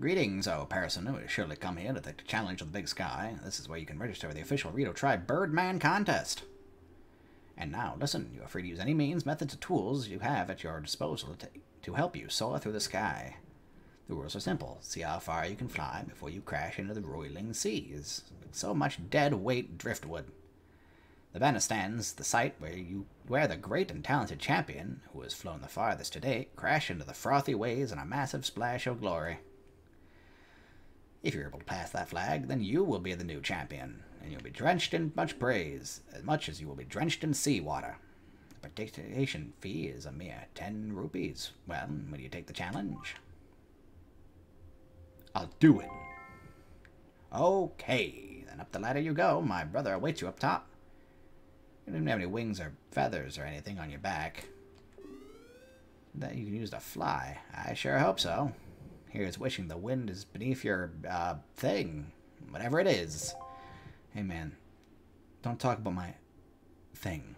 Greetings, O person who has surely come here to take the challenge of the big sky. This is where you can register for the official Rito Tribe Birdman contest. And now, listen, you are free to use any means, methods, or tools you have at your disposal to, to help you soar through the sky. The rules are simple. See how far you can fly before you crash into the roiling seas. So much dead weight driftwood. The banner stands the site where you where the great and talented champion, who has flown the farthest to date, crashed into the frothy waves in a massive splash of glory. If you're able to pass that flag, then you will be the new champion, and you'll be drenched in much praise, as much as you will be drenched in seawater. The participation fee is a mere ten rupees. Well, will you take the challenge? I'll do it. Okay, then up the ladder you go. My brother awaits you up top. You don't have any wings or feathers or anything on your back. That you can use to fly. I sure hope so. Here's wishing the wind is beneath your, uh, thing. Whatever it is. Hey, man. Don't talk about my thing.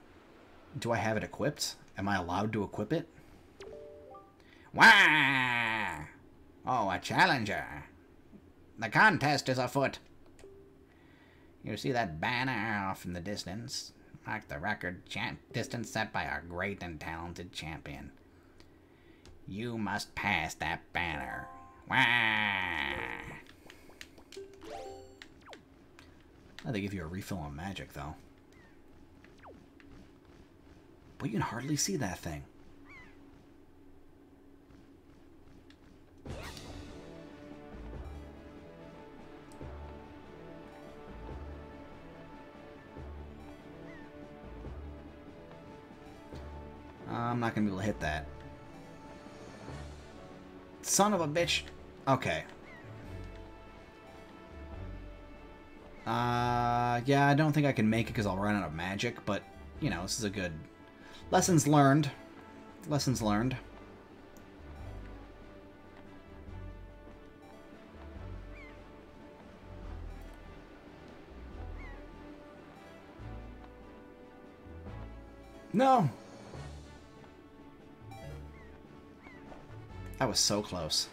Do I have it equipped? Am I allowed to equip it? Wah! Oh, a challenger. The contest is afoot. You see that banner off in the distance? Mark the record distance set by our great and talented champion. You must pass that banner. Wah! They give you a refill on magic, though. But you can hardly see that thing. I'm not going to be able to hit that. Son of a bitch. Okay. Uh, yeah, I don't think I can make it because I'll run out of magic, but, you know, this is a good... Lessons learned. Lessons learned. No! That was so close.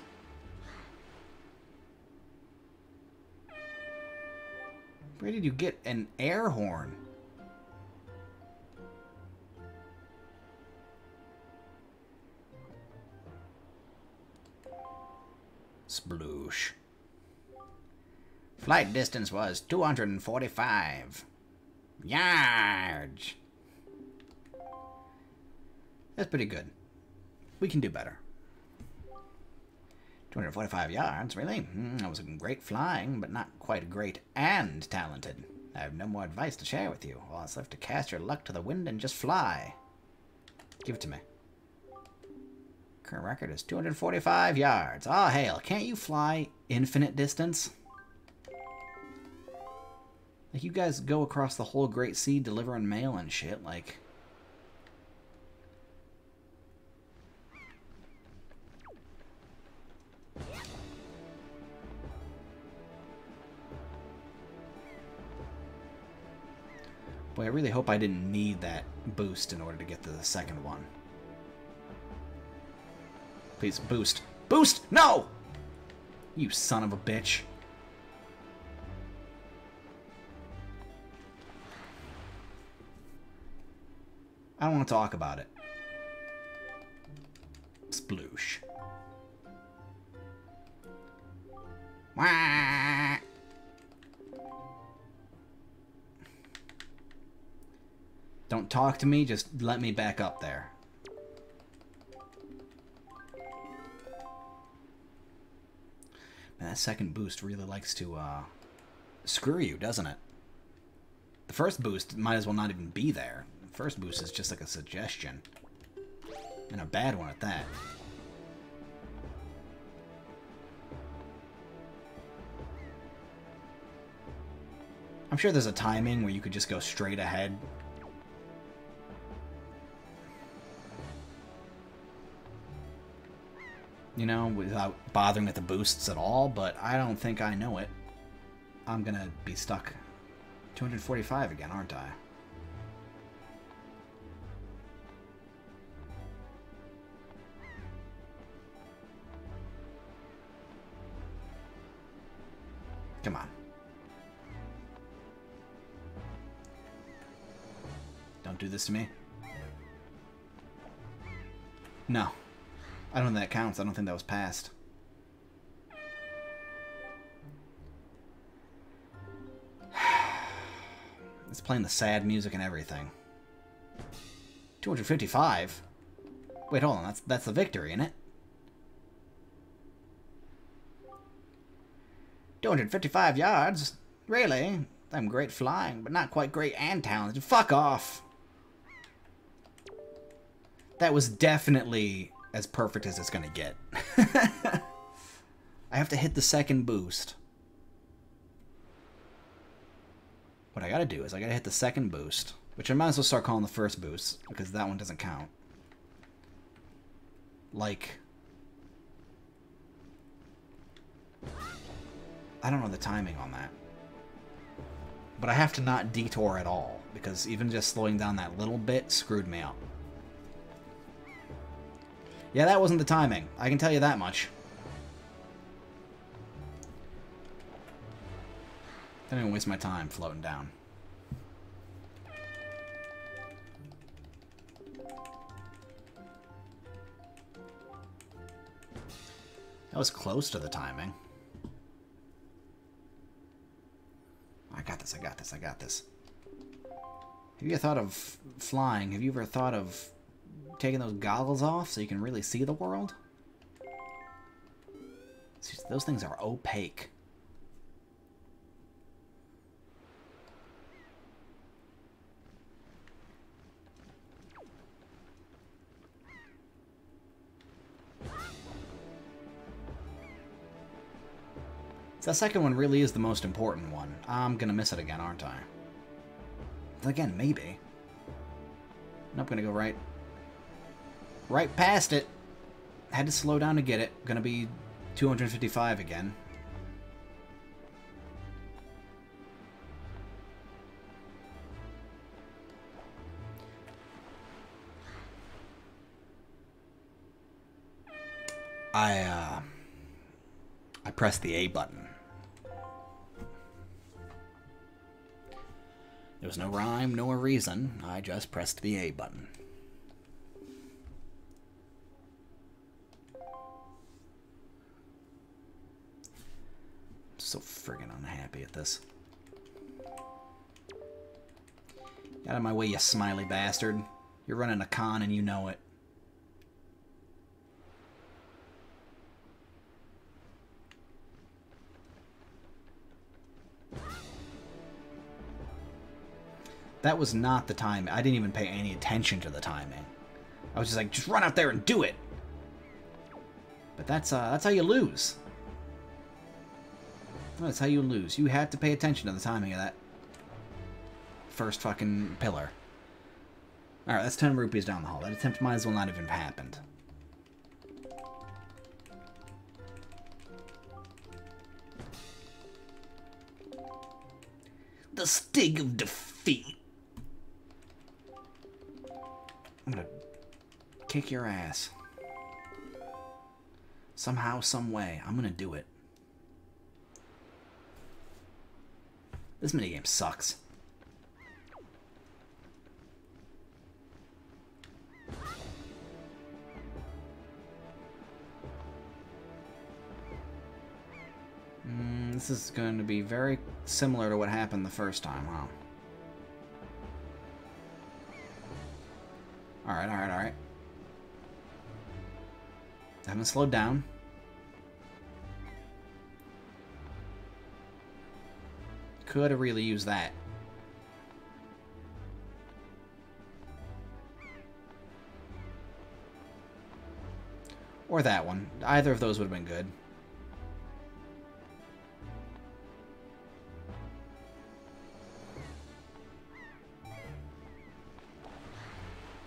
Where did you get an air horn? Sploosh. Flight distance was 245 yards. That's pretty good. We can do better. 245 yards, really? Mm, that was great flying, but not quite great and talented. I have no more advice to share with you. All it's left to cast your luck to the wind and just fly. Give it to me. Current record is 245 yards. Ah, oh, hail. Can't you fly infinite distance? Like, you guys go across the whole Great Sea delivering mail and shit, like... Boy, I really hope I didn't need that boost in order to get to the second one. Please, boost. Boost! No! You son of a bitch. I don't want to talk about it. Sploosh. Wah! Don't talk to me, just let me back up there. Man, that second boost really likes to uh, screw you, doesn't it? The first boost might as well not even be there. The first boost is just like a suggestion. And a bad one at that. I'm sure there's a timing where you could just go straight ahead you know, without bothering with the boosts at all, but I don't think I know it. I'm gonna be stuck 245 again, aren't I? Come on. Don't do this to me. No. I don't think that counts. I don't think that was passed. It's playing the sad music and everything. 255? Wait, hold on. That's that's the victory, isn't it? 255 yards? Really? I'm great flying, but not quite great and talented. Fuck off! That was definitely as perfect as it's gonna get. I have to hit the second boost. What I gotta do is I gotta hit the second boost, which I might as well start calling the first boost, because that one doesn't count. Like... I don't know the timing on that. But I have to not detour at all, because even just slowing down that little bit screwed me up. Yeah, that wasn't the timing. I can tell you that much. Don't even waste my time floating down. That was close to the timing. I got this, I got this, I got this. Have you ever thought of flying? Have you ever thought of taking those goggles off so you can really see the world? Those things are opaque. So the second one really is the most important one. I'm gonna miss it again, aren't I? Again, maybe. Nope, gonna go right right past it. Had to slow down to get it. Gonna be 255 again. I, uh, I pressed the A button. There was no rhyme, nor reason. I just pressed the A button. So friggin' unhappy at this. Out of my way, you smiley bastard. You're running a con and you know it. That was not the time. I didn't even pay any attention to the timing. I was just like, just run out there and do it. But that's uh, that's how you lose. That's how you lose. You had to pay attention to the timing of that first fucking pillar. Alright, that's 10 rupees down the hall. That attempt might as well not even have happened. The sting of defeat. I'm gonna kick your ass. Somehow, some way, I'm gonna do it. This minigame sucks. Mm, this is going to be very similar to what happened the first time, huh? Alright, alright, alright. Haven't slowed down. Could have really used that. Or that one. Either of those would have been good.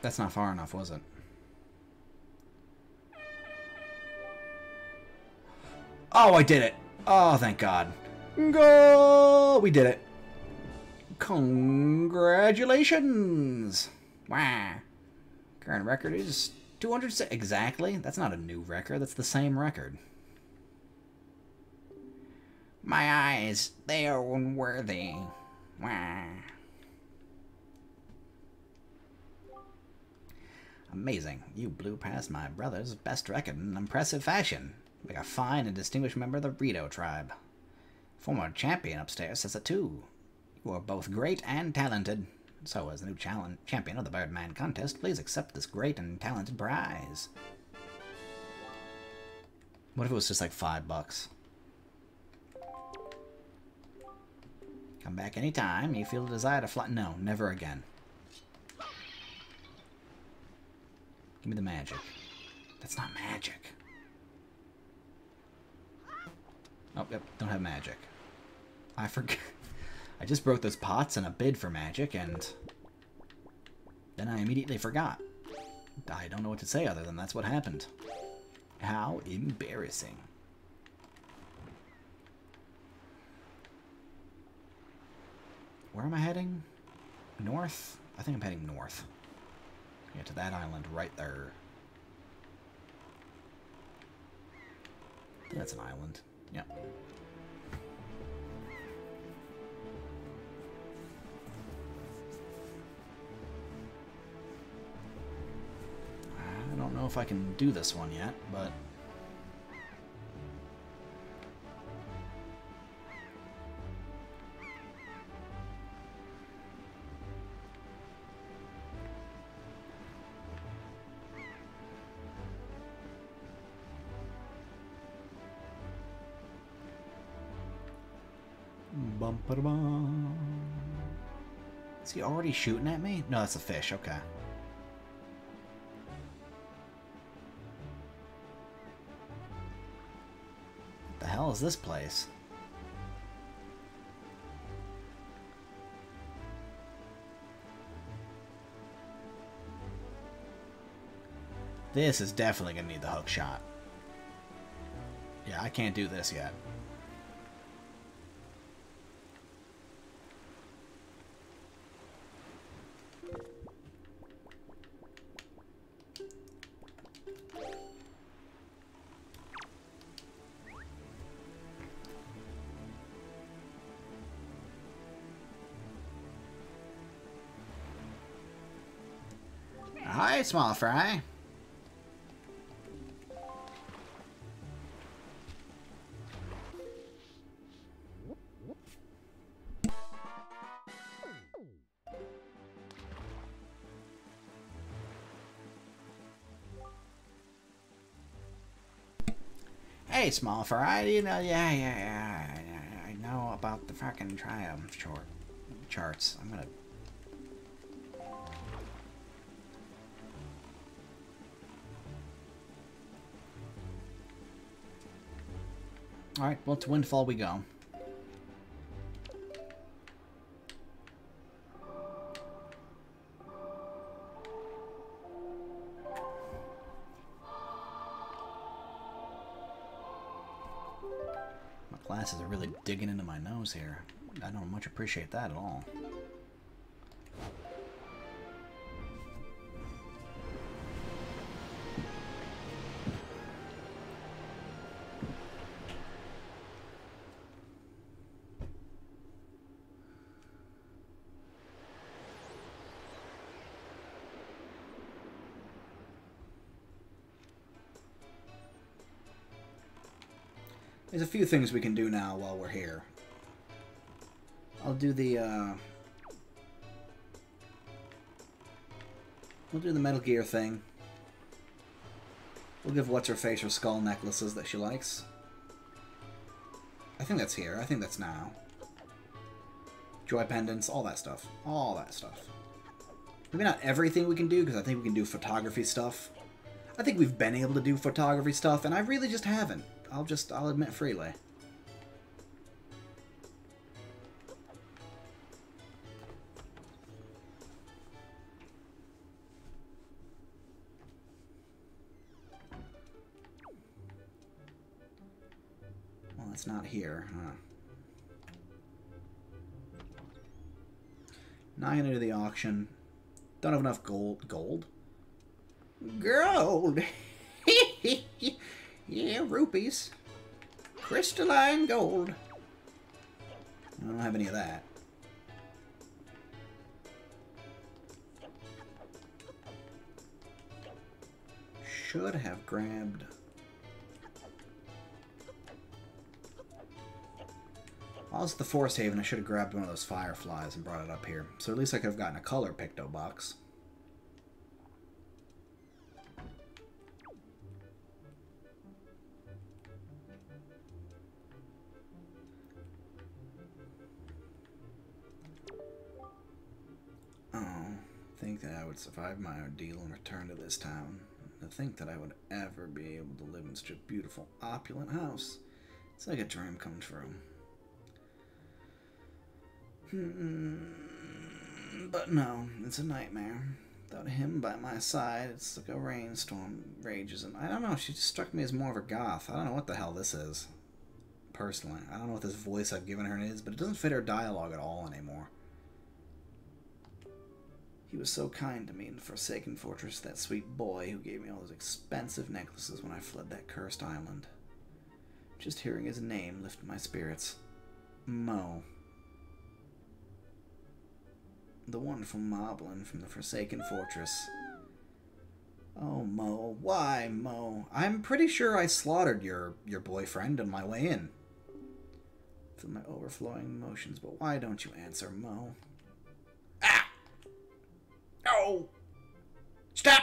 That's not far enough, was it? Oh, I did it! Oh, thank God. Go! We did it. Congratulations! Wow. Current record is 200... Exactly. That's not a new record. That's the same record. My eyes, they are unworthy. Wah. Amazing. You blew past my brother's best record in impressive fashion. Like a fine and distinguished member of the Rito tribe. Former champion upstairs says it too. You are both great and talented. So, as the new champion of the Birdman contest, please accept this great and talented prize. What if it was just like five bucks? Come back anytime you feel a desire to fly. No, never again. Give me the magic. That's not magic. Oh, yep, don't have magic. I forgot. I just broke those pots in a bid for magic, and then I immediately forgot. I don't know what to say other than that's what happened. How embarrassing. Where am I heading? North? I think I'm heading north. Yeah, to that island right there. that's an island. Yep. Know if I can do this one yet, but... Bum, ba, bum. Is he already shooting at me? No, that's a fish. Okay. Is this place? This is definitely going to need the hook shot. Yeah, I can't do this yet. Small fry. Hey, small fry, you know, yeah, yeah, yeah, I, know about the fucking Triforce chart, charts. I'm gonna Alright, well, to Windfall we go. My glasses are really digging into my nose here. I don't much appreciate that at all. Few things we can do now while we're here. I'll do the, uh... We'll do the Metal Gear thing. We'll give What's-Her-Face her skull necklaces that she likes. I think that's here. I think that's now. Joy pendants, all that stuff. All that stuff. Maybe not everything we can do, because I think we can do photography stuff. I think we've been able to do photography stuff, and I really just haven't. I'll just, I'll admit freely. Well, it's not here, huh? Not gonna do the auction. Don't have enough gold. Gold? Gold! Yeah, rupees. Crystalline gold. I don't have any of that. Should have grabbed... While I was at the Forest Haven, I should have grabbed one of those fireflies and brought it up here. So at least I could have gotten a color Picto box. Would survive my ordeal and return to this town. To think that I would ever be able to live in such a beautiful, opulent house. It's like a dream come true. Hmm, but no, it's a nightmare. Without him by my side, it's like a rainstorm rages, and I don't know, she just struck me as more of a goth. I don't know what the hell this is, personally. I don't know what this voice I've given her is, but it doesn't fit her dialogue at all anymore. He was so kind to me in the Forsaken Fortress, that sweet boy who gave me all those expensive necklaces when I fled that cursed island. Just hearing his name lifted my spirits. Moe. The wonderful Moblin from the Forsaken Fortress. Oh, Moe. Why, Moe? I'm pretty sure I slaughtered your, your boyfriend on my way in. Feel my overflowing emotions, but why don't you answer, Moe? No! Stop!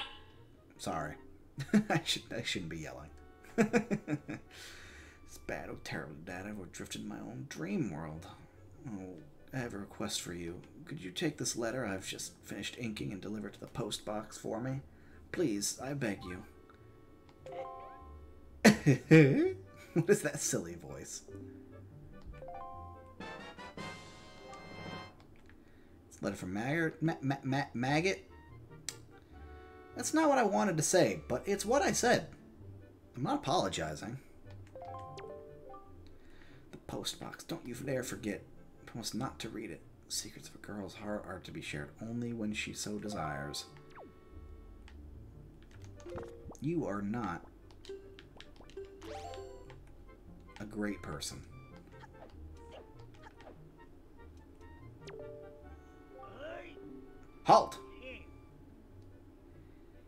Sorry. I, should, I shouldn't be yelling. it's bad, oh terrible, Dad. I've drifted in my own dream world. Oh, I have a request for you. Could you take this letter I've just finished inking and deliver it to the post box for me? Please, I beg you. what is that silly voice? Letter from Maggot. Ma ma ma maggot. That's not what I wanted to say, but it's what I said. I'm not apologizing. The postbox. Don't you dare forget. Promise not to read it. Secrets of a girl's heart are to be shared only when she so desires. You are not a great person. Halt!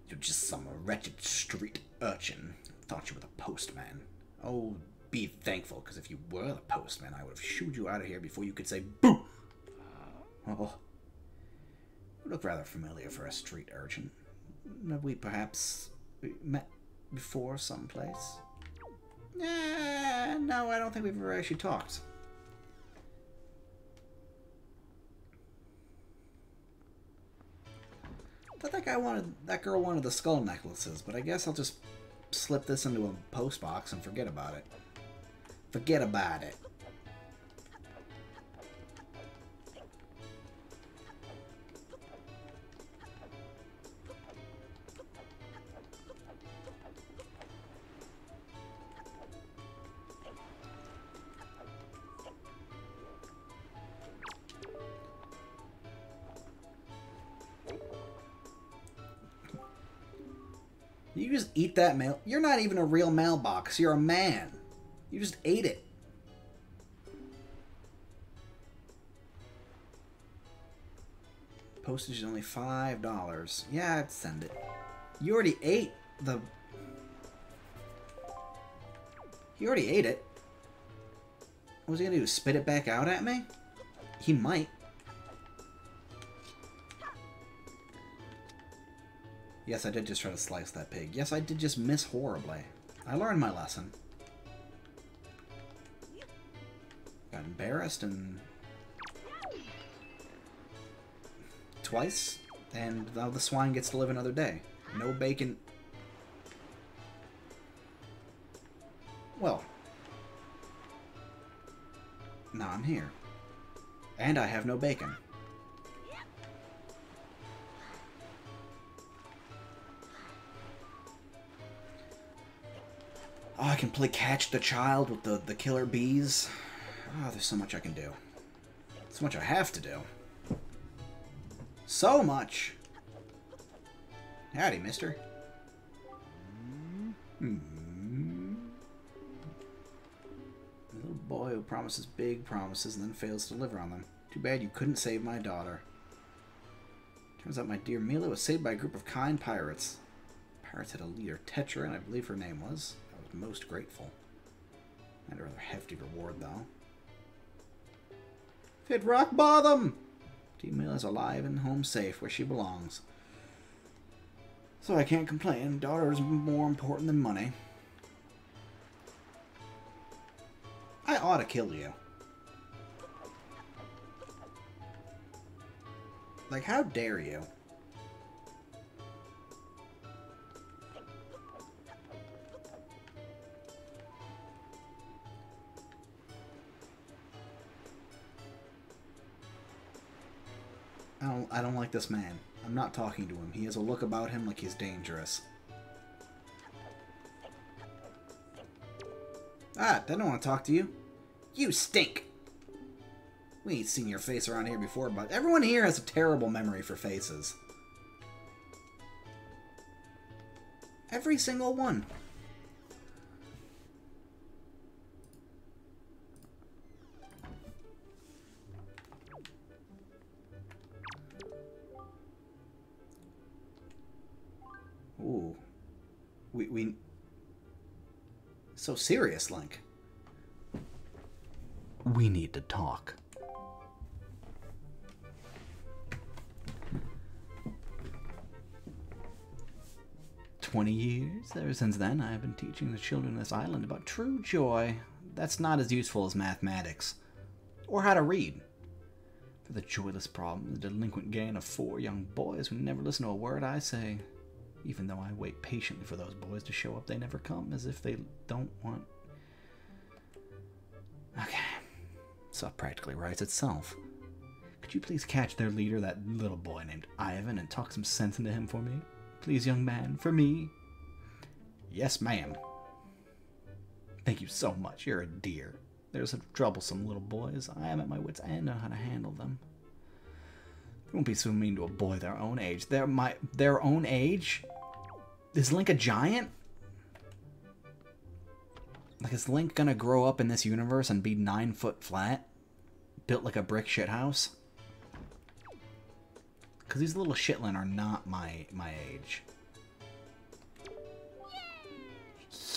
You're just some wretched street urchin. Thought you were the postman. Oh, be thankful, because if you were the postman, I would have shooed you out of here before you could say boo! Oh. You look rather familiar for a street urchin. Have we perhaps met before someplace? Eh, no, I don't think we've ever actually talked. Thought that guy wanted that girl wanted the skull necklaces, but I guess I'll just slip this into a post box and forget about it. Forget about it. You just eat that mail. You're not even a real mailbox. You're a man. You just ate it. Postage is only five dollars. Yeah, I'd send it. You already ate the. He already ate it. What was he gonna do? Spit it back out at me? He might. Yes, I did just try to slice that pig. Yes, I did just miss horribly. I learned my lesson. Got embarrassed and... Twice, and now the swine gets to live another day. No bacon... Well... Now I'm here. And I have no bacon. Oh, I can play catch the child with the, the killer bees. Oh, there's so much I can do. So much I have to do. So much. Howdy, mister. Hmm. Little boy boy who promises big promises and then fails to deliver on them. Too bad you couldn't save my daughter. Turns out my dear Mila was saved by a group of kind pirates. Pirates had a leader, Tetra, and I believe her name was. Most grateful. And a rather hefty reward, though. Hit rock bottom! Team is alive and home safe where she belongs. So I can't complain. Daughter is more important than money. I ought to kill you. Like, how dare you? I don't, I don't like this man. I'm not talking to him. He has a look about him like he's dangerous. Ah, I don't want to talk to you. You stink! We ain't seen your face around here before, but everyone here has a terrible memory for faces. Every single one. So serious, Link. We need to talk. Twenty years ever since then, I have been teaching the children of this island about true joy. That's not as useful as mathematics. Or how to read. For the joyless problem, the delinquent gang of four young boys who never listen to a word I say. Even though I wait patiently for those boys to show up, they never come, as if they don't want. Okay. Stuff practically writes itself. Could you please catch their leader, that little boy named Ivan, and talk some sense into him for me? Please, young man, for me. Yes, ma'am. Thank you so much. You're a dear. They're such troublesome little boys. I am at my wits' end on how to handle them. Won't be so mean to a boy their own age. They're my their own age? Is Link a giant? Like, is Link gonna grow up in this universe and be nine foot flat? Built like a brick shit house? Because these little shitlin are not my my age.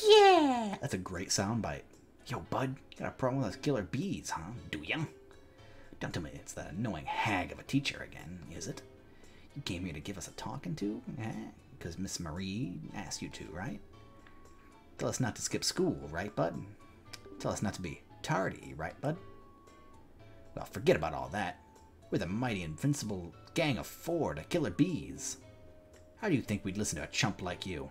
Yeah! That's a great soundbite. Yo, bud, got a problem with those killer bees, huh? Do ya? Don't tell me it's that annoying hag of a teacher again, is it? You came here to give us a talking to? Eh? Because Miss Marie asked you to, right? Tell us not to skip school, right, bud? Tell us not to be tardy, right, bud? Well, forget about all that. We're the mighty invincible gang of four, the killer bees. How do you think we'd listen to a chump like you?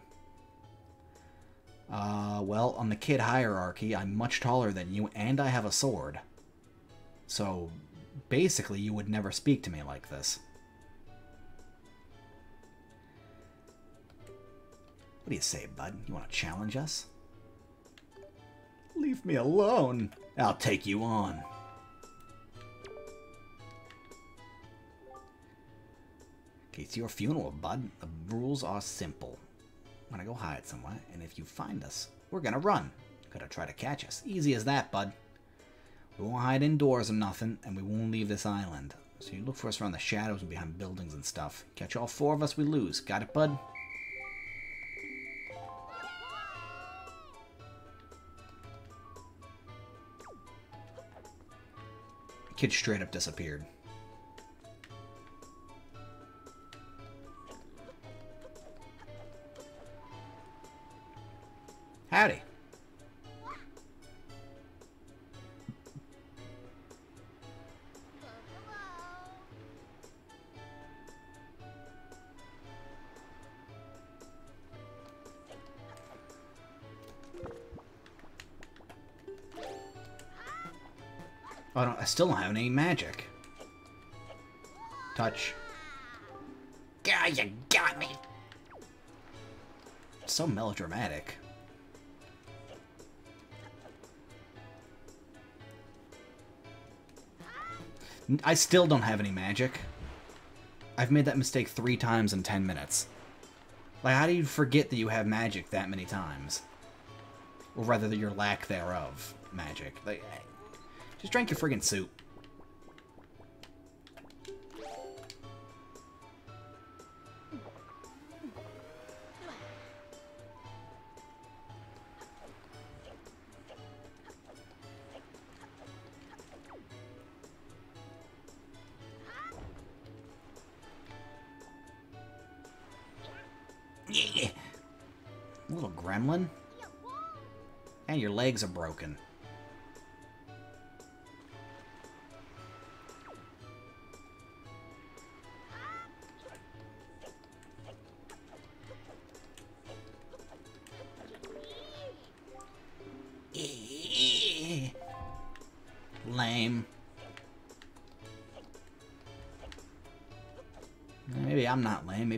Uh, well, on the kid hierarchy, I'm much taller than you, and I have a sword. So, basically, you would never speak to me like this. What do you say, bud? You want to challenge us? Leave me alone. I'll take you on. Okay, it's your funeral, bud. The rules are simple. I'm gonna go hide somewhere, and if you find us, we're gonna run. Gonna try to catch us. Easy as that, bud. We won't hide indoors or nothing, and we won't leave this island. So you look for us around the shadows and behind buildings and stuff. Catch all four of us, we lose. Got it, bud? Kid straight up disappeared. Howdy. I still don't have any magic. Touch. God, you got me. So melodramatic. I still don't have any magic. I've made that mistake three times in ten minutes. Like, how do you forget that you have magic that many times? Or rather, that your lack thereof magic. Like, Just drink your friggin' soup. Yeah. Little gremlin. And your legs are broken.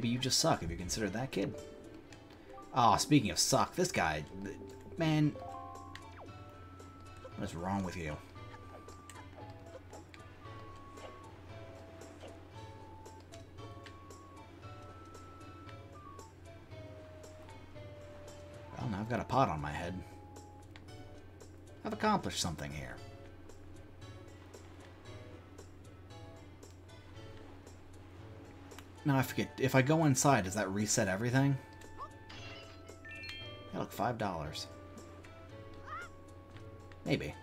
Maybe you just suck if you consider that kid. Oh, speaking of suck, this guy... Man... What is wrong with you? Well, now I've got a pot on my head. I've accomplished something here. Now I forget, if I go inside, does that reset everything? Hey, look, five dollars. Maybe.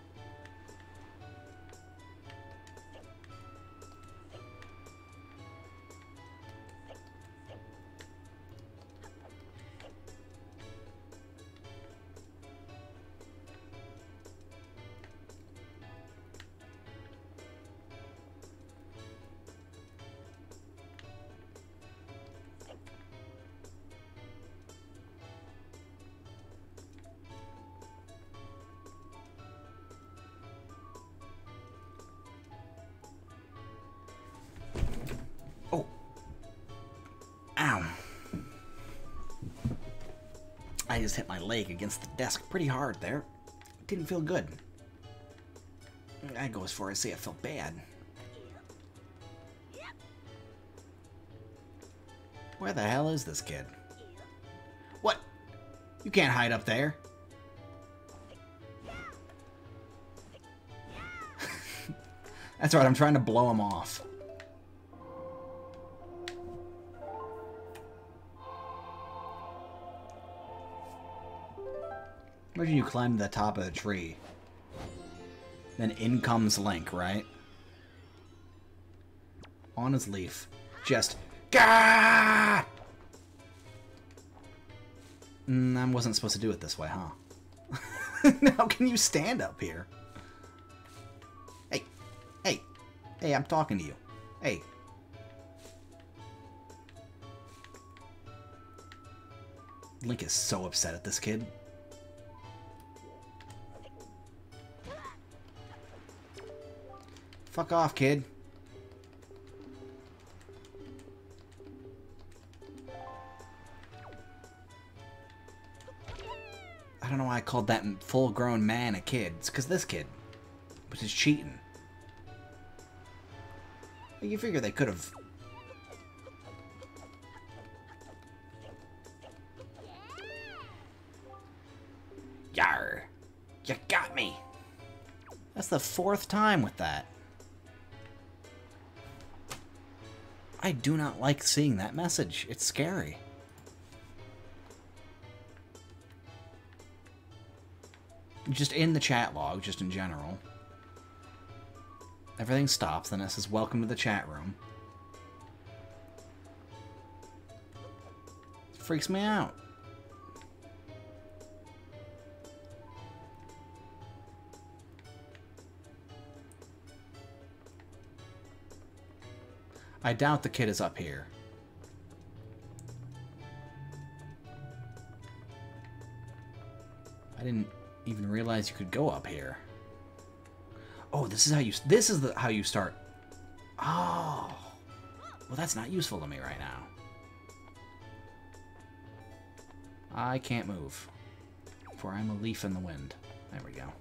Leg against the desk pretty hard there. Didn't feel good. I go as far as say it felt bad. Where the hell is this kid? What? You can't hide up there. That's right, I'm trying to blow him off. Imagine you climb to the top of the tree. Then in comes Link, right? On his leaf. Just... Gah! Mm, I wasn't supposed to do it this way, huh? How can you stand up here? Hey. Hey. Hey, I'm talking to you. Hey. Link is so upset at this kid. Fuck off, kid. I don't know why I called that full-grown man a kid. It's because this kid was just cheating. You figure they could have... Yar. You got me. That's the fourth time with that. I do not like seeing that message. It's scary. Just in the chat log, just in general. Everything stops, and it says, Welcome to the chat room. freaks me out. I doubt the kid is up here. I didn't even realize you could go up here. Oh, this is how you this is the how you start. Oh. Well, that's not useful to me right now. I can't move. For I'm a leaf in the wind. There we go.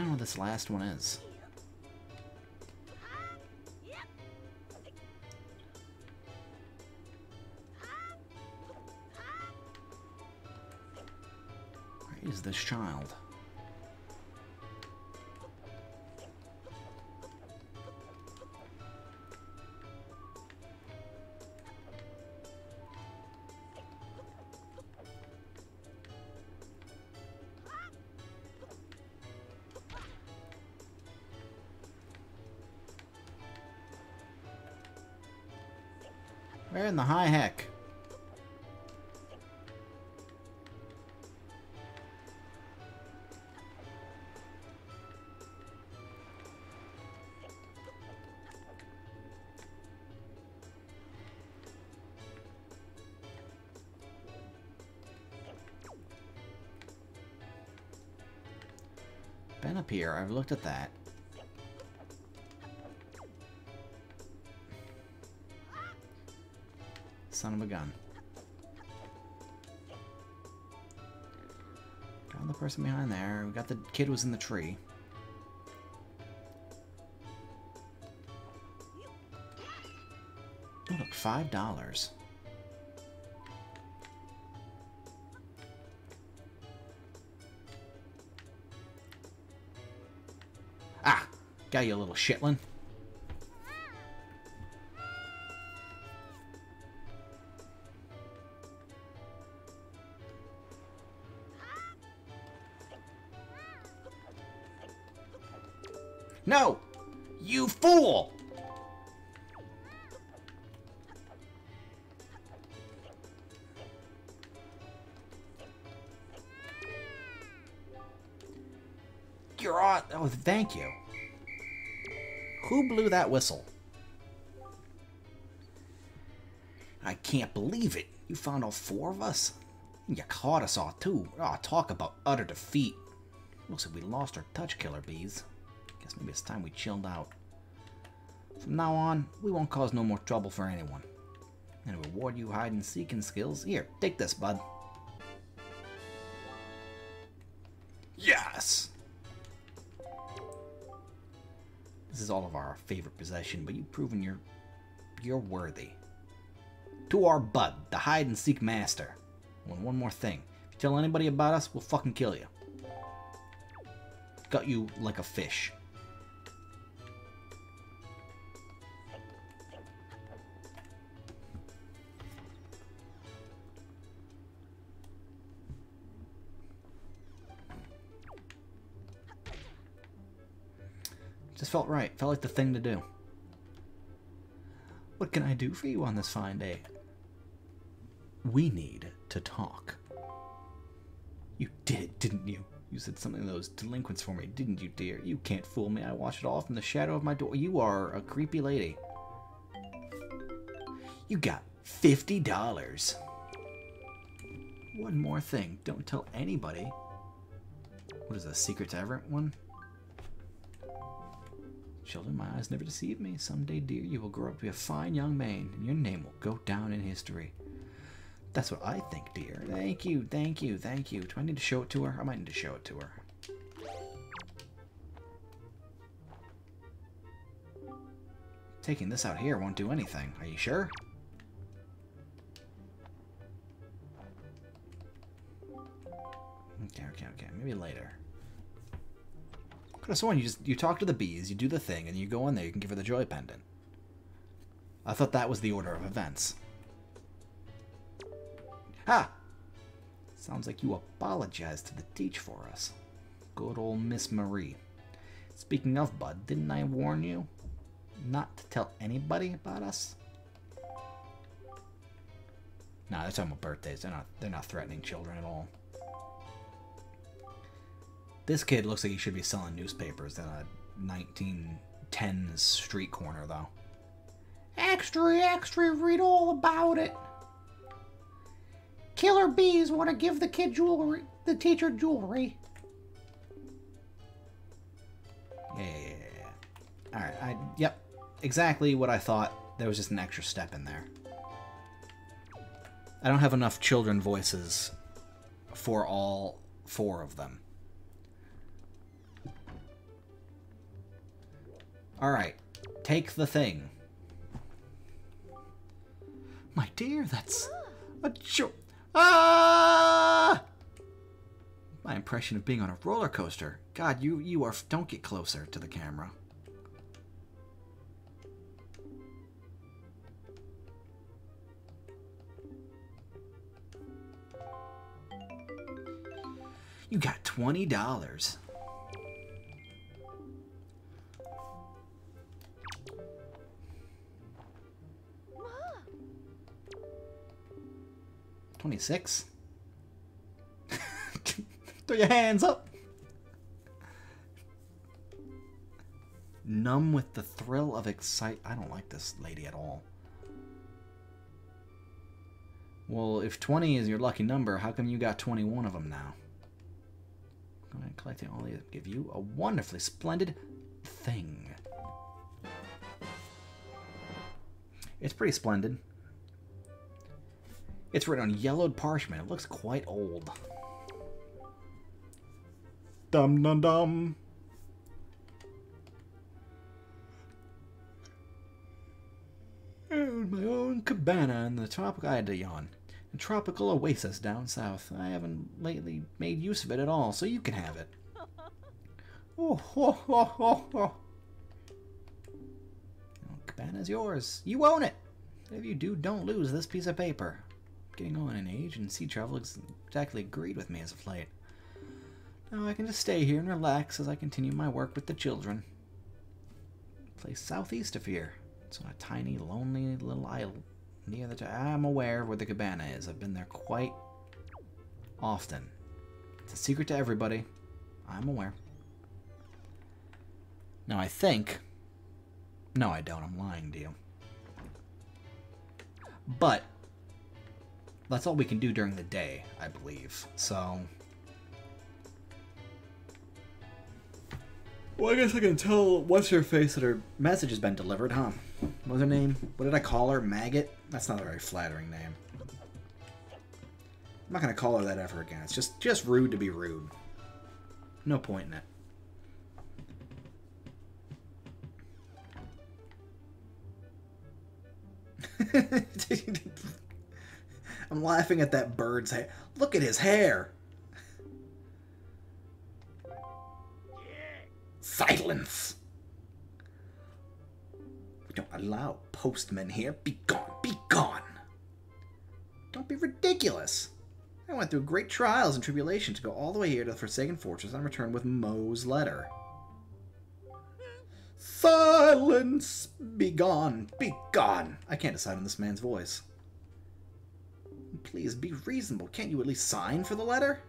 Don't know what this last one is. Where is this child? The high heck? Been up here, I've looked at that. Son of a gun. Got the person behind there. We got the kid was in the tree. Oh, look, five dollars. Ah, got you a little shitlin. No! You fool! You're on. Oh, thank you. Who blew that whistle? I can't believe it. You found all four of us? And you caught us all, too. Oh, talk about utter defeat. Looks like we lost our touch killer bees. Guess maybe it's time we chilled out. From now on, we won't cause no more trouble for anyone. And reward you hide and seeking skills. Here, take this, bud. Yes! This is all of our favorite possession, but you've proven you're you're worthy. To our bud, the hide and seek master. And one more thing. If you tell anybody about us, we'll fucking kill you. Got you like a fish. Just felt right. Felt like the thing to do. What can I do for you on this fine day? We need to talk. You did, didn't you? You said something to those delinquents for me, didn't you, dear? You can't fool me. I watched it all from the shadow of my door. You are a creepy lady. You got $50. One more thing. Don't tell anybody. What is a secret to everyone? Children, my eyes never deceive me. Someday, dear, you will grow up to be a fine young man, and your name will go down in history. That's what I think, dear. Thank you, thank you, thank you. Do I need to show it to her? I might need to show it to her. Taking this out here won't do anything. Are you sure? Okay, okay, okay. Maybe later. Have sworn you just you talk to the bees, you do the thing, and you go in there. You can give her the joy pendant. I thought that was the order of events. Ha! Sounds like you apologized to the teach for us. Good old Miss Marie. Speaking of Bud, didn't I warn you not to tell anybody about us? Nah, they're talking about birthdays. They're not. They're not threatening children at all. This kid looks like he should be selling newspapers at a 1910s street corner, though. Extra, extra, read all about it. Killer bees want to give the kid jewelry, the teacher jewelry. Yeah, yeah, yeah, yeah. All right, I, yep, exactly what I thought. There was just an extra step in there. I don't have enough children voices for all four of them. Alright, take the thing. My dear, that's a joke. Ah! My impression of being on a roller coaster. God, you you are. Don't get closer to the camera. You got twenty dollars. Twenty-six. Throw your hands up. Numb with the thrill of excite. I don't like this lady at all. Well, if 20 is your lucky number, how come you got 21 of them now? I'm going to collect all these. Give you a wonderfully splendid thing. It's pretty splendid. It's written on yellowed parchment. It looks quite old. Dum dum dum. And my own cabana in the tropical. I had. A tropical oasis down south. I haven't lately made use of it at all, so you can have it. Oh, oh, oh, oh, oh. oh cabana's yours. You own it. If you do, don't lose this piece of paper. Getting on in age, and sea travel exactly agreed with me as of late. Now I can just stay here and relax as I continue my work with the children. Place southeast of here. It's on a tiny, lonely little isle near the. I'm aware of where the cabana is. I've been there quite often. It's a secret to everybody. I'm aware. Now I think. No, I don't. I'm lying to you. But that's all we can do during the day, I believe. So. Well, I guess I can tell what's her face that her message has been delivered, huh? What was her name? What did I call her? Maggot? That's not a very flattering name. I'm not gonna call her that ever again. It's just just rude to be rude. No point in it. I'm laughing at that bird's hair. Look at his hair. Silence! We don't allow postmen here. Be gone, be gone! Don't be ridiculous! I went through great trials and tribulations to go all the way here to the Forsaken Fortress and return with Moe's letter. Silence! Be gone, be gone! I can't decide on this man's voice. Please, be reasonable. Can't you at least sign for the letter?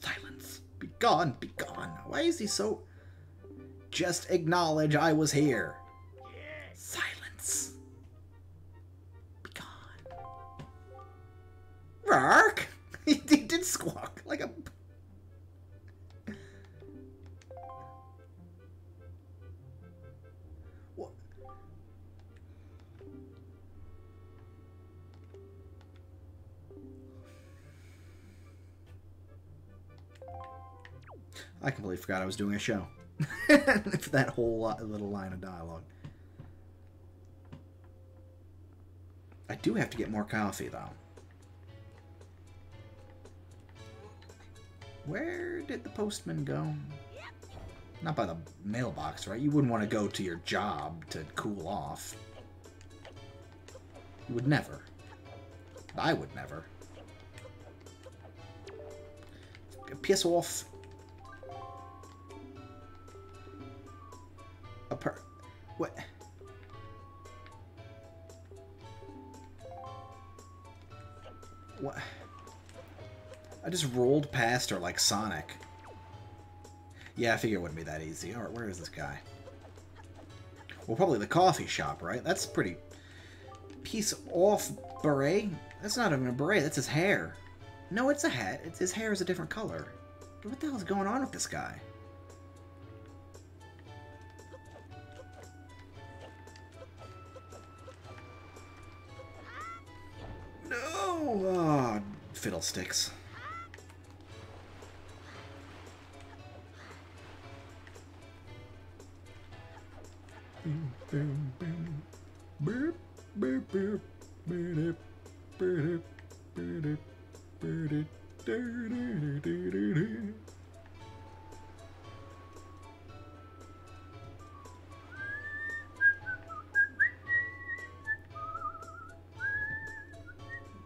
Silence. Be gone, be gone. Why is he so... Just acknowledge I was here. Silence. Be gone. Rark! he did squawk like a... I completely forgot I was doing a show. For that whole little line of dialogue. I do have to get more coffee, though. Where did the postman go? Not by the mailbox, right? You wouldn't want to go to your job to cool off. You would never. I would never. Piss off. What? What? I just rolled past her like Sonic. Yeah, I figured it wouldn't be that easy. Alright, where is this guy? Well, probably the coffee shop, right? That's pretty... Piece off beret? That's not even a beret, that's his hair. No, it's a hat. It's, his hair is a different color. What the hell is going on with this guy? Fiddlesticks.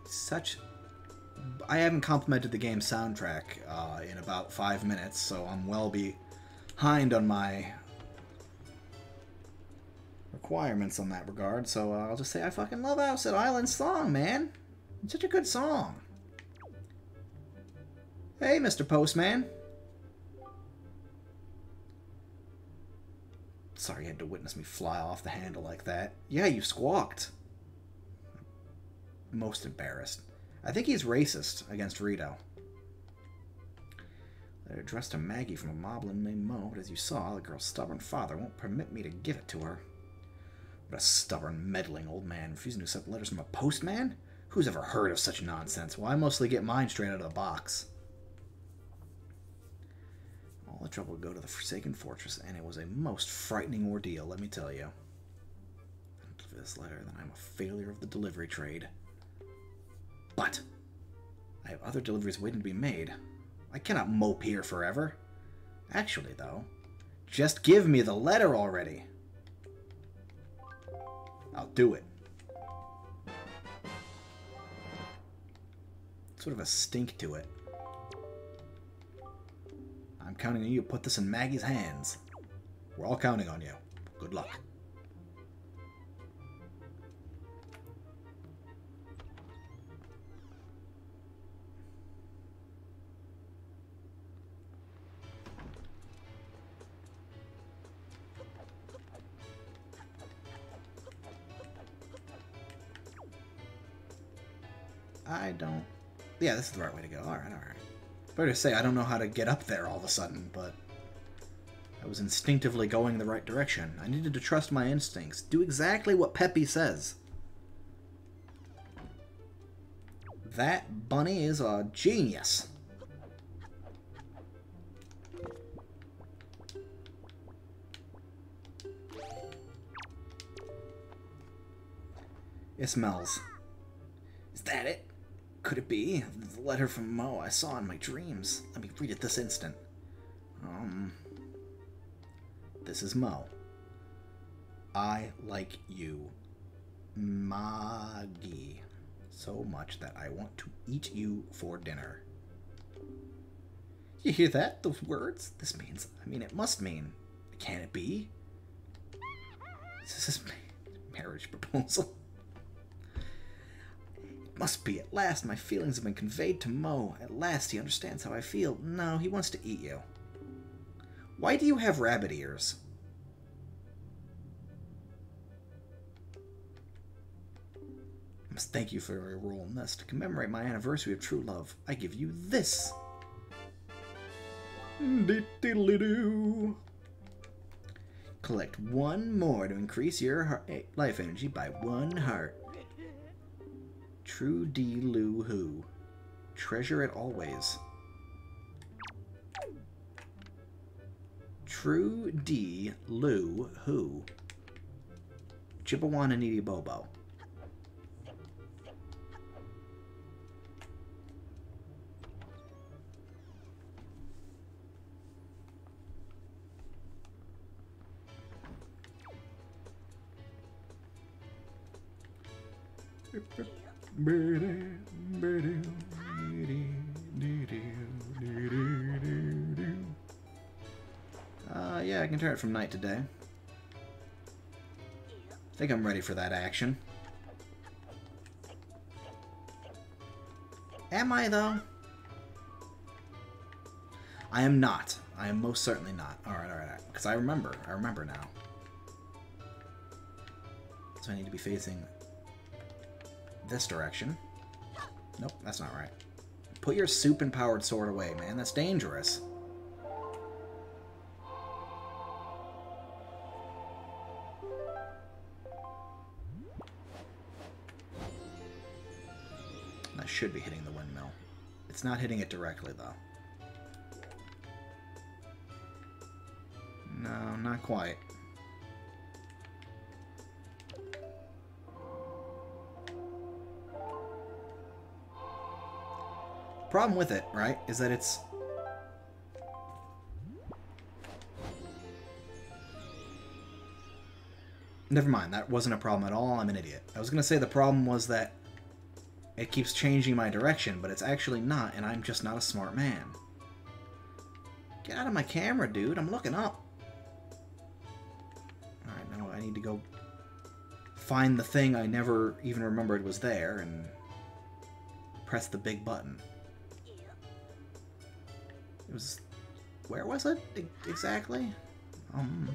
Such. I haven't complimented the game's soundtrack uh, in about five minutes, so I'm well behind on my requirements on that regard. So uh, I'll just say I fucking love Outset Island song, man. It's such a good song. Hey, Mr. Postman. Sorry you had to witness me fly off the handle like that. Yeah, you squawked. Most embarrassed. I think he's racist against Rito. They're addressed to Maggie from a moblin named Moe, but as you saw, the girl's stubborn father won't permit me to give it to her. What a stubborn, meddling old man, refusing to accept letters from a postman? Who's ever heard of such nonsense? Well, I mostly get mine straight out of the box. All the trouble to go to the Forsaken Fortress, and it was a most frightening ordeal, let me tell you. For this letter, then I'm a failure of the delivery trade. But I have other deliveries waiting to be made. I cannot mope here forever. Actually, though, just give me the letter already. I'll do it. Sort of a stink to it. I'm counting on you to put this in Maggie's hands. We're all counting on you. Good luck. I don't... Yeah, this is the right way to go. Alright, alright. Better to say, I don't know how to get up there all of a sudden, but... I was instinctively going the right direction. I needed to trust my instincts. Do exactly what Peppy says. That bunny is a genius. It smells. Is that it? Could it be? The letter from Moe I saw in my dreams. Let me read it this instant. Um. This is Moe. I like you, Maggie, so much that I want to eat you for dinner. You hear that? Those words? This means, I mean, it must mean. Can it be? Is this a marriage proposal? Must be. At last, my feelings have been conveyed to Moe. At last, he understands how I feel. No, he wants to eat you. Why do you have rabbit ears? I must thank you for your role in this. To commemorate my anniversary of true love, I give you this. Collect one more to increase your eh, life energy by one heart. True D. Lu Hu. Treasure it always. True D. Lu Hu. Chippewana Needy Bobo. Uh, yeah, I can turn it from night to day. I think I'm ready for that action. Am I, though? I am not. I am most certainly not. Alright, alright, Because I remember. I remember now. So I need to be facing this direction. Nope, that's not right. Put your soup-empowered sword away, man. That's dangerous. That should be hitting the windmill. It's not hitting it directly, though. No, not quite. Problem with it, right, is that it's Never mind, that wasn't a problem at all. I'm an idiot. I was going to say the problem was that it keeps changing my direction, but it's actually not, and I'm just not a smart man. Get out of my camera, dude. I'm looking up. Alright, now I need to go find the thing I never even remembered was there and press the big button. It was... Where was it exactly? Um...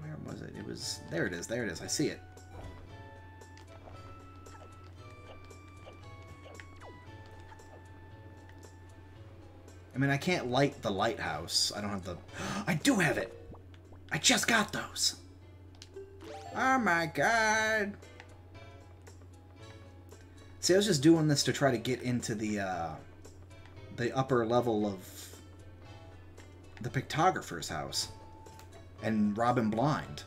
Where was it? It was... There it is, there it is. I see it. I mean, I can't light the lighthouse. I don't have the... I do have it! I just got those! Oh my god! See, I was just doing this to try to get into the, uh, the upper level of the pictographer's house and Robin blind.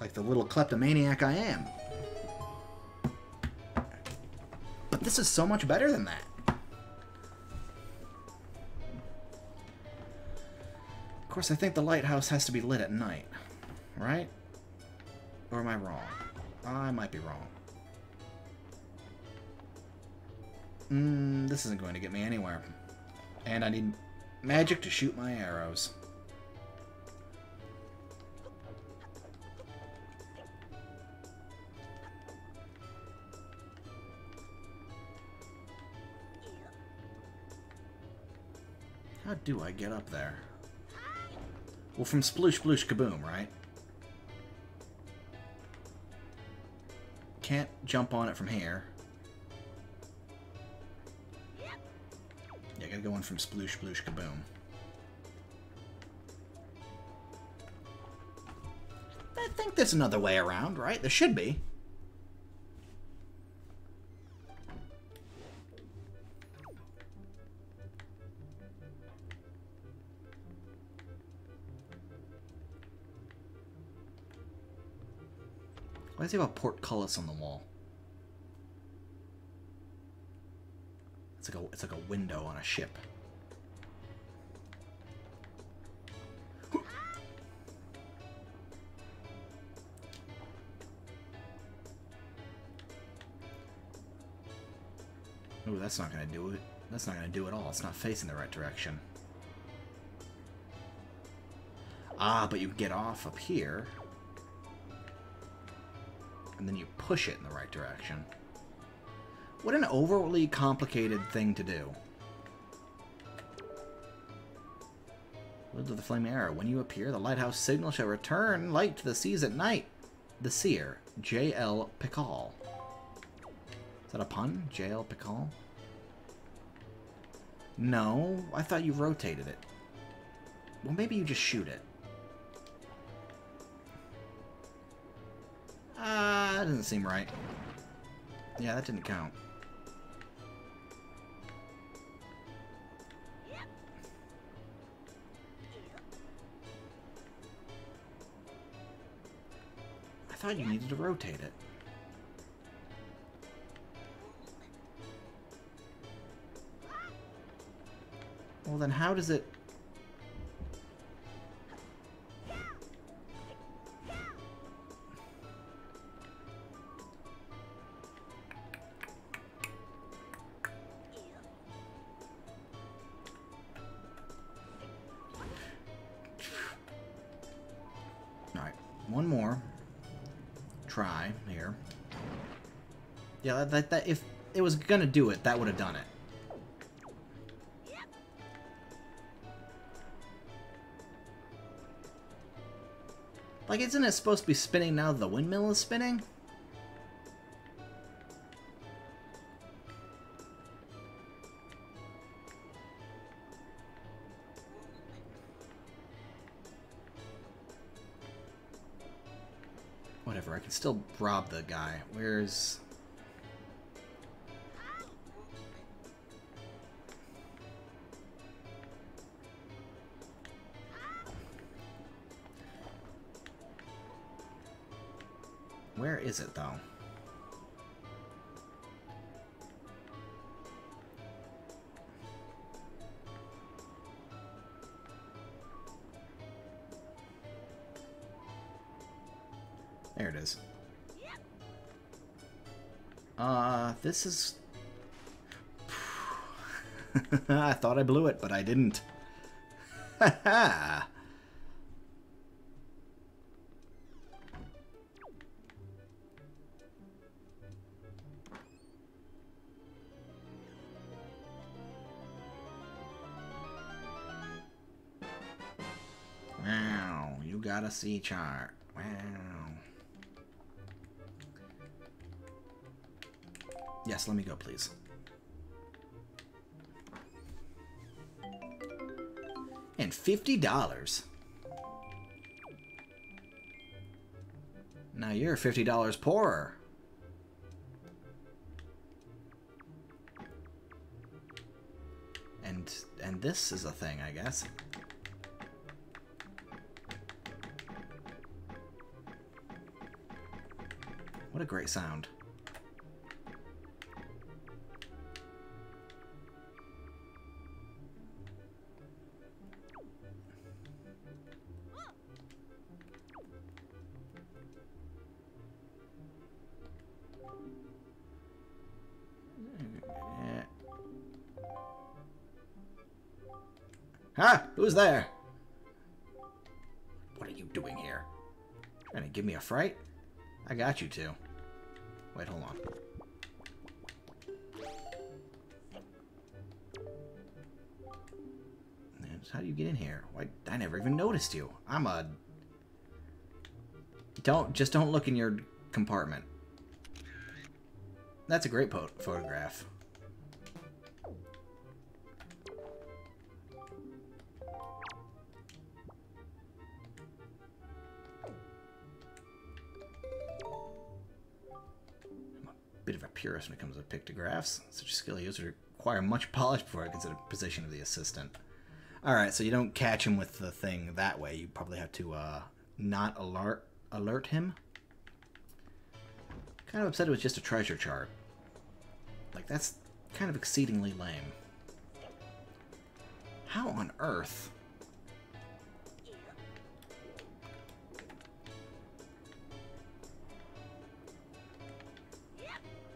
Like the little kleptomaniac I am. But this is so much better than that. Of course, I think the lighthouse has to be lit at night, right? Or am I wrong? I might be wrong. Mm, this isn't going to get me anywhere. And I need magic to shoot my arrows. How do I get up there? Well, from sploosh sploosh kaboom, right? Can't jump on it from here. Yeah, I gotta go in from sploosh sploosh kaboom. I think there's another way around, right? There should be. Why does he have a portcullis on the wall? It's like a it's like a window on a ship. Ooh, that's not gonna do it. That's not gonna do it all. It's not facing the right direction. Ah, but you get off up here and then you push it in the right direction. What an overly complicated thing to do. Wield of the Flaming Arrow. When you appear, the lighthouse signal shall return light to the seas at night. The Seer, J.L. Pickall. Is that a pun? J.L. Pickall? No, I thought you rotated it. Well, maybe you just shoot it. Ah, that doesn't seem right. Yeah, that didn't count. I thought you needed to rotate it. Well, then how does it... That, that if it was gonna do it, that would have done it. Like, isn't it supposed to be spinning now the windmill is spinning? Whatever, I can still rob the guy. Where's... is it, though? There it is. Uh, this is... I thought I blew it, but I didn't. Ha ha! A C chart. Wow. Yes, let me go, please. And $50. Now you're $50 poorer. And and this is a thing, I guess. What a great sound. Ha! Who's there? What are you doing here? Trying to give me a fright? I got you two. Wait, hold on. How do you get in here? Why, I never even noticed you. I'm a... Don't, just don't look in your compartment. That's a great photograph. Purist when it comes to pictographs. Such a skill used require much polish before I consider position of the assistant. Alright, so you don't catch him with the thing that way. You probably have to uh, not alert alert him. Kind of upset it was just a treasure chart. Like, that's kind of exceedingly lame. How on earth...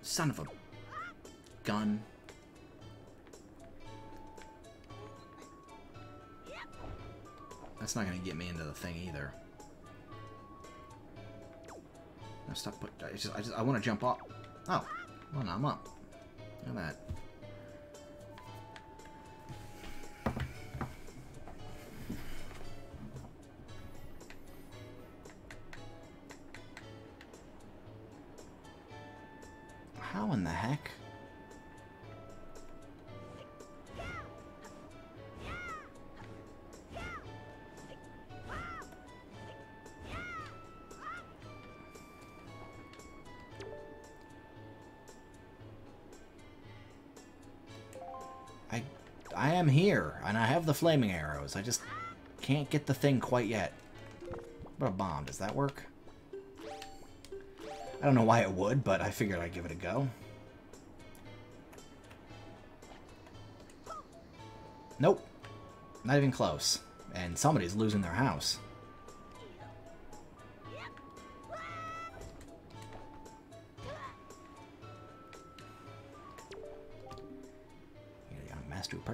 Son of a gun. That's not gonna get me into the thing either. No, stop put I just I just I wanna jump off. Oh. Well now I'm up. Look at that. The flaming arrows. I just can't get the thing quite yet. What a bomb. Does that work? I don't know why it would, but I figured I'd give it a go. Nope. Not even close. And somebody's losing their house.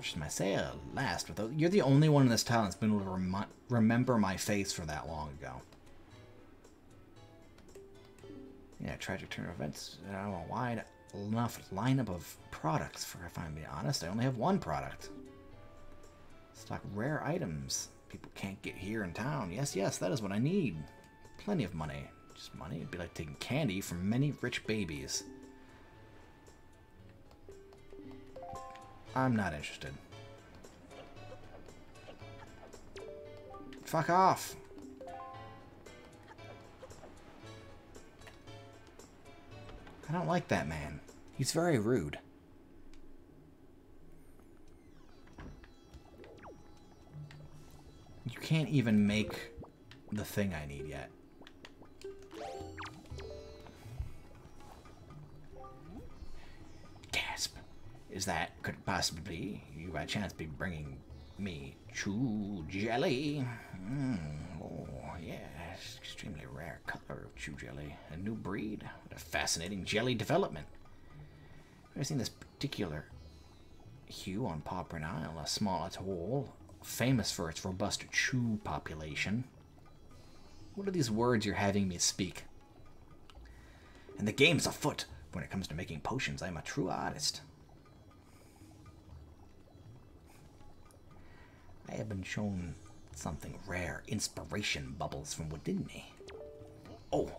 Purchased my last. Without, you're the only one in this town that's been able to remi remember my face for that long ago. Yeah, tragic turn of events. I don't know wide enough lineup of products for if I'm being honest. I only have one product. Stock rare items people can't get here in town. Yes, yes, that is what I need. Plenty of money. Just money. It'd be like taking candy from many rich babies. I'm not interested. Fuck off. I don't like that man. He's very rude. You can't even make the thing I need yet. Is that could possibly you by chance be bringing me Chu Jelly? Mm, oh, yes, extremely rare color of Chu Jelly. A new breed. What a fascinating jelly development. I've seen this particular hue on Pawprint Isle, a small atoll, famous for its robust Chu population. What are these words you're having me speak? And the game's afoot. When it comes to making potions, I'm a true artist. I have been shown something rare. Inspiration bubbles from within me. Oh,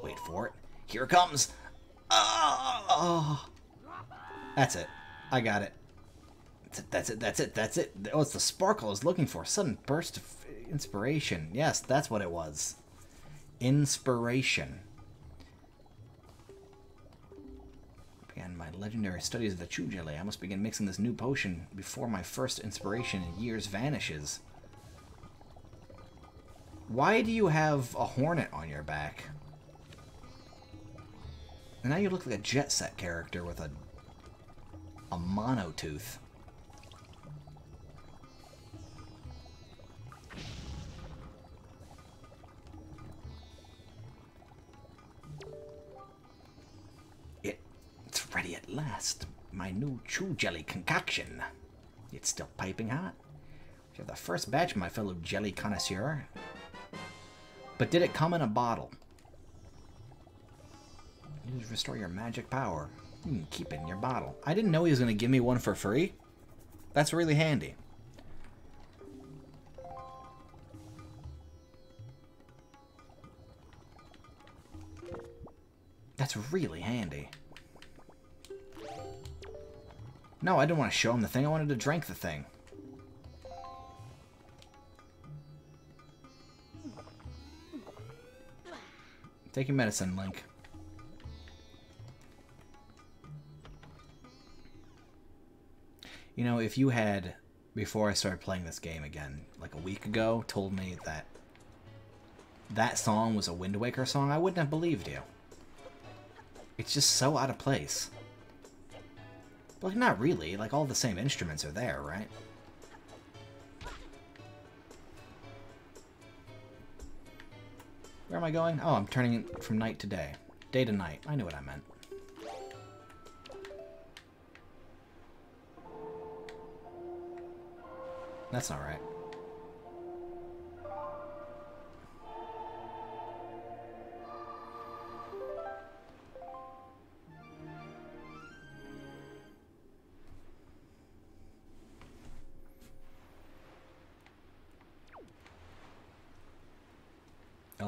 wait for it. Here it comes. Oh, that's it. I got it. That's it. That's it. That's it. Oh, it's the sparkle I was looking for. Sudden burst of inspiration. Yes, that's what it was. Inspiration. My legendary studies of the Chu Jelly. I must begin mixing this new potion before my first inspiration in years vanishes. Why do you have a hornet on your back? And now you look like a jet set character with a a monotooth. My new Chu Jelly concoction. It's still piping hot. You're the first batch, my fellow jelly connoisseur. But did it come in a bottle? Use restore your magic power. You can keep it in your bottle. I didn't know he was going to give me one for free. That's really handy. That's really handy. No, I didn't want to show him the thing. I wanted to drink the thing. Take your medicine, Link. You know, if you had, before I started playing this game again, like a week ago, told me that that song was a Wind Waker song, I wouldn't have believed you. It's just so out of place. But, like, not really. Like, all the same instruments are there, right? Where am I going? Oh, I'm turning from night to day. Day to night. I knew what I meant. That's not right.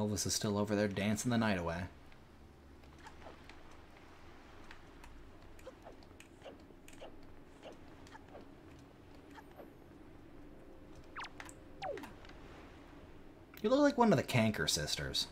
Elvis is still over there dancing the night away. You look like one of the Canker sisters.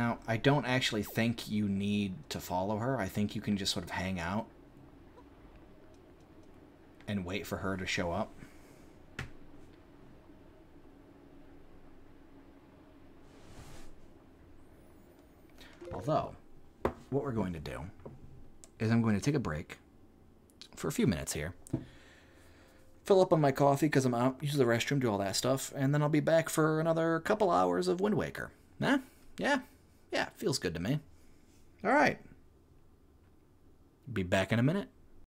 Now, I don't actually think you need to follow her. I think you can just sort of hang out and wait for her to show up. Although, what we're going to do is I'm going to take a break for a few minutes here. Fill up on my coffee because I'm out, use the restroom, do all that stuff, and then I'll be back for another couple hours of Wind Waker. Nah? Yeah? Yeah, feels good to me. All right. Be back in a minute.